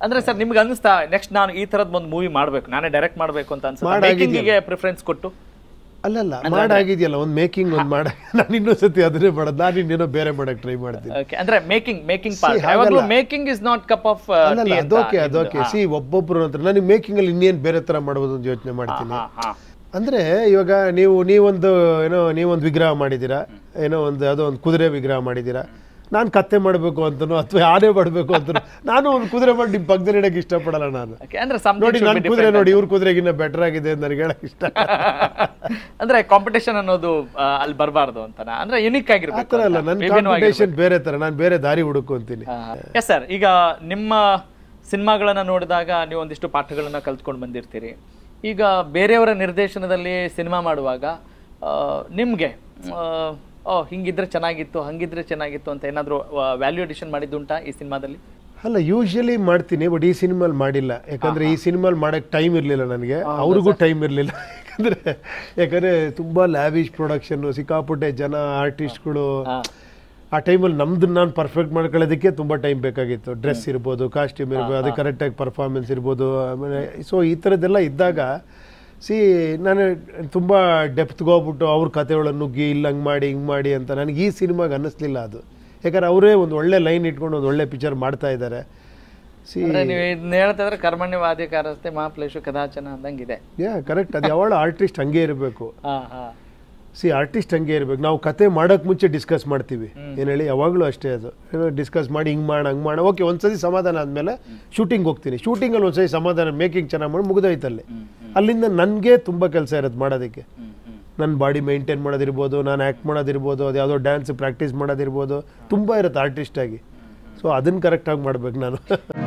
ಅಂದ್ರೆ ಸರ್ ನಿಮ್ಗೆ ಅನಿಸ್ತಾ ನೆಕ್ಸ್ಟ್ ನಾನು ಈ ತರದ್ ಒಂದು ಮೂವಿ ಮಾಡ್ಬೇಕು ನಾನೇ ಡೈರೆಕ್ಟ್ ಮಾಡ್ಬೇಕು ಅಂತ ಅನ್ಸುತ್ತೆ? ಪ್ರಿಫರೆನ್ಸ್ ಕೊಟ್ಟು? ಅಲ್ಲಲ್ಲ ಮಾಡಾಗಿದೆಯಲ್ಲ ಒಂದು ಮೇಕಿಂಗ್ ಒಂದು ಮಾಡ ನಾನು ಇನ್ನೊಂದ್ಸತಿ ಅದನ್ನೇ ಮಾಡೋದು ನಾನು ಇನ್ನೇನೋ ಬೇರೆ ಮಾಡಕ್ ಟ್ರೈ ಮಾಡ್ತೀನಿ. ಅಂದ್ರೆ ಮೇಕಿಂಗ್ ಮೇಕಿಂಗ್ ಪಾರ್ಟ್ ಯಾವಾಗಲೂ making is not cup of ಅಲ್ಲಲ್ಲ ಅದೋಕೆ ಅದೋಕೆ ಸಿ ಒಬ್ಬೊಬ್ರು ಹತ್ರ ನಾನು ಮೇಕಿಂಗ್ ಅಲ್ಲಿ ಇನ್ನೇನು ಬೇರೆ ತರ ಮಾಡ್ಬೋದು ಅಂತ ಯೋಚನೆ ಮಾಡ್ತೀನಿ. ಅಂದ್ರೆ ಇವಾಗ ನೀವು ನೀವೊಂದು ಏನೋ ನೀವೊಂದು ವಿಗ್ರಹ ಮಾಡಿದ್ದೀರಾ? ಏನೋ ಒಂದು ಯಾವುದೋ ಒಂದು ಕುದುರೆ ವಿಗ್ರಹ ಮಾಡಿದ್ದೀರಾ? ನಾನು ಕತ್ತೆ ಮಾಡಬೇಕು ಅಂತನೋ ಅಥವಾ ಆನೆ ಮಾಡಬೇಕು ಅಂತನೋ ನಾನು ಒಂದು ಕುದುರೆ ಮಾಡಿ ನಿಮ್ಮ ಪಕ್ಕದಲ್ಲಿ ಇಡಕ್ಕೆ ಇಷ್ಟಪಡಲ್ಲ ನಾನು. ನೋಡಿ ನಾನು ಕುದುರೆ ನೋಡಿ ಇವ್ರ ಕುದುರೆಗಿನ್ನ ಬೆಟರ್ ಆಗಿದೆ ಅಂತ ನನಗೆ ಹೇಳಕ್ ಇಷ್ಟ ಅಂದ್ರೆ ಕಾಂಪಿಟೇಷನ್ ಅನ್ನೋದು ಅಲ್ಲಿ ಬರಬಾರ್ದು ಅಂತ ಅಂದ್ರೆ ಯುನಿಕ್ ಆ ಆಗಿರ್ಬೇಕು ಥರ ಅಲ್ಲ ನನ್ನ ಕಾಂಪಿಟೇಷನ್ ಬೇರೆ ಥರ ನಾನು ಬೇರೆ ದಾರಿ ಹುಡುಕೊಂತೀನಿ ಎಸ್ ಸರ್ ಈಗ ನಿಮ್ಮ ಸಿನಿಮಾಗಳನ್ನ ನೋಡಿದಾಗ ನೀವು ಒಂದಿಷ್ಟು ಪಾಠಗಳನ್ನ ಕಲ್ತ್ಕೊಂಡು ಬಂದಿರ್ತೀರಿ. ಈಗ ಬೇರೆಯವರ ನಿರ್ದೇಶನದಲ್ಲಿ ಸಿನಿಮಾ ಮಾಡುವಾಗ ನಿಮಗೆ ಹಿಂಗಿದ್ರೆ ಚೆನ್ನಾಗಿತ್ತು ಹಂಗಿದ್ರೆ ಚೆನ್ನಾಗಿತ್ತು ಅಂತ ಏನಾದರೂ ವ್ಯಾಲ್ಯೂ ಅಡಿಷನ್ ಮಾಡಿದ್ದುಂಟಾ ಈ ಸಿನಿಮಾದಲ್ಲಿ? ಅಲ್ಲ ಯೂಶಲಿ ಮಾಡ್ತೀನಿ ಬಟ್ ಈ ಸಿನಿಮಾಲ್ ಮಾಡಿಲ್ಲ. ಯಾಕಂದ್ರೆ ಈ ಸಿನಿಮಾಲ್ ಮಾಡಕ್ಕೆ ಟೈಮ್ ಇರಲಿಲ್ಲ ನನಗೆ. ಅವ್ರಿಗೂ ಟೈಮ್ ಇರಲಿಲ್ಲ. ಯಾಕಂದ್ರೆ ಯಾಕಂದ್ರೆ ತುಂಬಾ ಲ್ಯಾವಿಶ್ ಪ್ರೊಡಕ್ಷನ್ ಸಿಕ್ಕಾಪಟ್ಟೆ ಜನ ಆರ್ಟಿಸ್ಟ್ಗಳು ಆ ಟೈಮಲ್ಲಿ ನಮ್ದು ನಾನು ಪರ್ಫೆಕ್ಟ್ ಮಾಡ್ಕೊಳ್ಳೋದಕ್ಕೆ ತುಂಬ ಟೈಮ್ ಬೇಕಾಗಿತ್ತು. ಡ್ರೆಸ್ ಇರ್ಬೋದು ಕಾಸ್ಟ್ಯೂಮ್ ಇರ್ಬೋದು ಅದು ಕರೆಕ್ಟಾಗಿ ಪರ್ಫಾರ್ಮೆನ್ಸ್ ಇರ್ಬೋದು ಆಮೇಲೆ ಸೊ ಈ ಥರದ್ದೆಲ್ಲ ಇದ್ದಾಗ ಸಿ ನಾನು ತುಂಬ ಡೆಪ್ತ್ಗೆ ಹೋಗ್ಬಿಟ್ಟು ಅವ್ರ ಕಥೆಗಳನ್ನು ನುಗ್ಗಿ ಇಲ್ಲ ಹಂಗೆ ಮಾಡಿ ಹಿಂಗೆ ಮಾಡಿ ಅಂತ ನನಗೆ ಈ ಸಿನಿಮಾಗೆ ಅನ್ನಿಸ್ಲಿಲ್ಲ ಅದು. ಯಾಕಂದ್ರೆ ಅವರೇ ಒಂದು ಒಳ್ಳೆ ಲೈನ್ ಇಟ್ಕೊಂಡು ಒಂದು ಒಳ್ಳೆ ಪಿಕ್ಚರ್ ಮಾಡ್ತಾ ಇದ್ದಾರೆ ಸಿ ನೀವು ಇದನ್ನ ಹೇಳ್ತಿದ್ರೆ ಕರ್ಮಣ್ಯವಾದಿ ಕಾರಸ್ತೆ ಮಹಾಪ್ಲೇಶು ಕದಾಚನ ಅಂದಂಗಿದೆ. ಯಾ ಕರೆಕ್ಟ್ ಅದು ಯಾವಳ ಆರ್ಟಿಸ್ಟ್ ಹಂಗೆ ಇರಬೇಕು. ಸಿ ಆರ್ಟಿಸ್ಟ್ ಹಂಗೆ ಇರಬೇಕು. ನಾವು ಕತೆ ಮಾಡೋಕ್ಕೆ ಮುಂಚೆ ಡಿಸ್ಕಸ್ ಮಾಡ್ತೀವಿ. ಏನು ಹೇಳಿ? ಯಾವಾಗಲೂ ಅಷ್ಟೇ ಅದು. ಡಿಸ್ಕಸ್ ಮಾಡಿ ಹಿಂಗೆ ಮಾಡ ಹಂಗೆ ಮಾಡ. ಓಕೆ ಒಂದ್ಸತಿ ಸಮಾಧಾನ ಆದಮೇಲೆ ಶೂಟಿಂಗ್ ಹೋಗ್ತೀನಿ. ಶೂಟಿಂಗಲ್ಲಿ ಒಂದ್ಸತಿ ಸಮಾಧಾನ ಮೇಕಿಂಗ್ ಚೆನ್ನಾಗಿ ಮಾಡಿ ಮುಗಿದೋಯ್ತಲ್ಲಿ ಅಲ್ಲಿಂದ ನನಗೆ ತುಂಬ ಕೆಲಸ ಇರೋದು ಮಾಡೋದಕ್ಕೆ. ನನ್ನ ಬಾಡಿ ಮೇಂಟೈನ್ ಮಾಡೋದಿರ್ಬೋದು, ನಾನು ಆ್ಯಕ್ಟ್ ಮಾಡೋದಿರ್ಬೋದು, ಅದು ಯಾವುದೋ ಡ್ಯಾನ್ಸ್ ಪ್ರಾಕ್ಟೀಸ್ ಮಾಡೋದಿರ್ಬೋದು, ತುಂಬ ಇರುತ್ತೆ ಆರ್ಟಿಸ್ಟಾಗಿ ಸೊ ಅದನ್ನು ಕರೆಕ್ಟಾಗಿ ಮಾಡ್ಬೇಕು ನಾನು.